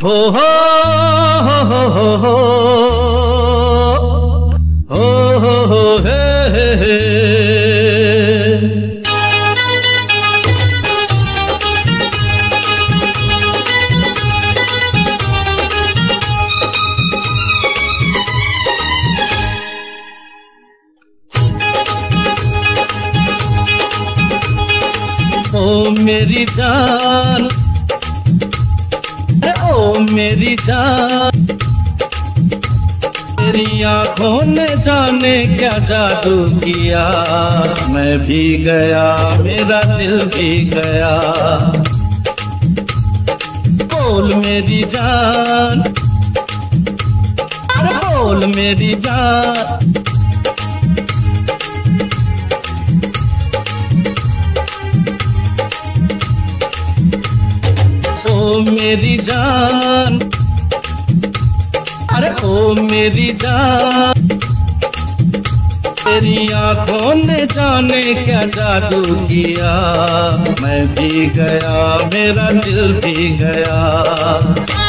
हो हो हो हो हो हो हो मेरी जान मेरी जान। तेरी आँखों ने जाने क्या जादू किया? मैं भी गया, मेरा दिल भी गया। बोल मेरी जान। बोल मेरी जान। मेरी जान। अरे ओ मेरी जान। तेरी आँखों ने जाने क्या जादू किया? मैं भी गया, मेरा दिल भी गया।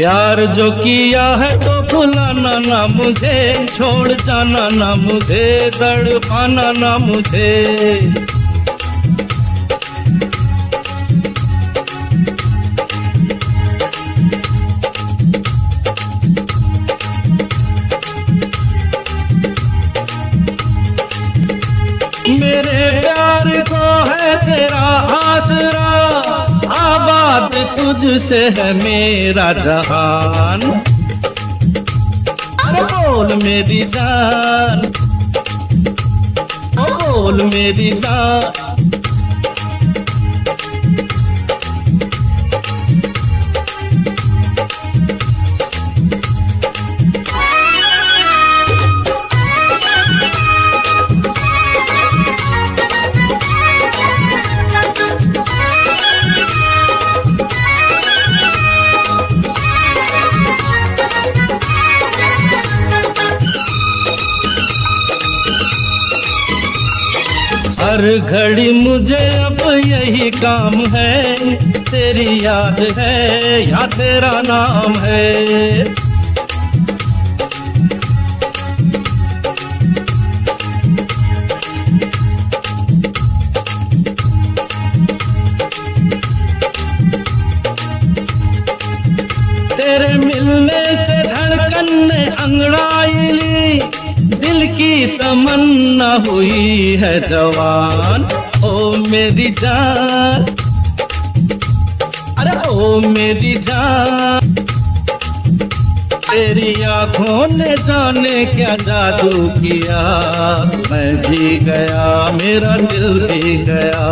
प्यार जो किया है तो भुलाना ना मुझे, छोड़ जाना ना मुझे दड़ पाना ना मुझे। तुझसे है मेरा जहान बोल मेरी जान। बोल मेरी जान। हर घड़ी मुझे अब यही काम है। तेरी याद है या तेरा नाम है? तेरे मिलने से धड़कन ने अंगड़ाई ली। दिल की तमन्ना हुई है जवान। ओ मेरी जान। अरे ओ मेरी जान। तेरी आँखों ने जाने क्या जादू किया। मैं भी गया, मेरा दिल भी गया।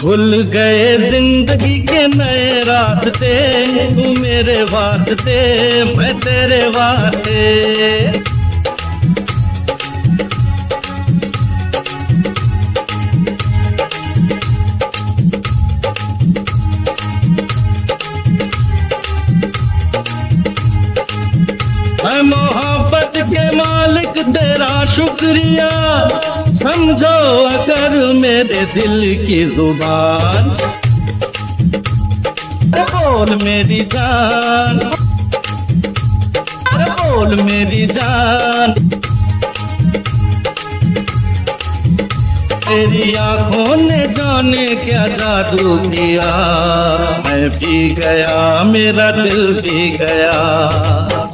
खुल गए ज़िंदगी के नए रास्ते। तू मेरे वास्ते, मैं तेरे वास्ते। मोहब्बत के मालिक, तेरा शुक्रिया। समझो अगर मेरे दिल की ज़ुबान। बोल मेरी जान। बोल मेरी जान। तेरी आँखों ने जाने क्या जादू किया? मैं भी गया, मेरा दिल भी गया।